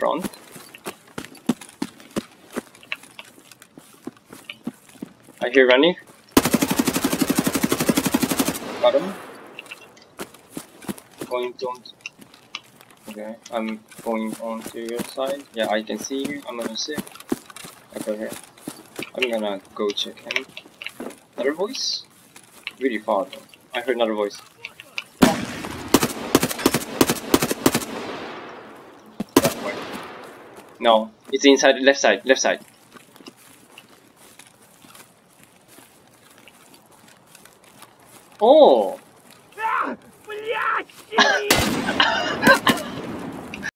front. I hear running. Got him. Going to. Okay, I'm going on to your side. Yeah, I can see you. I'm gonna see. Okay. I'm gonna go check him. Another voice? Really far though. I heard another voice. No, it's inside left side, left side. Oh! Ah,